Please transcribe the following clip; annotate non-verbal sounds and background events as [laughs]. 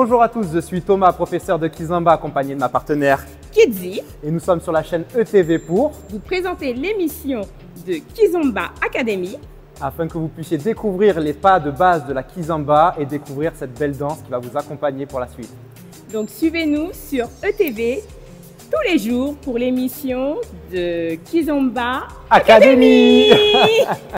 Bonjour à tous, je suis Thomas, professeur de Kizomba, accompagné de ma partenaire Kidzi, et nous sommes sur la chaîne ETV pour vous présenter l'émission de Kizomba Academy. afin que vous puissiez découvrir les pas de base de la Kizomba et découvrir cette belle danse qui va vous accompagner pour la suite. Donc suivez-nous sur ETV tous les jours pour l'émission de Kizomba Academy. [laughs]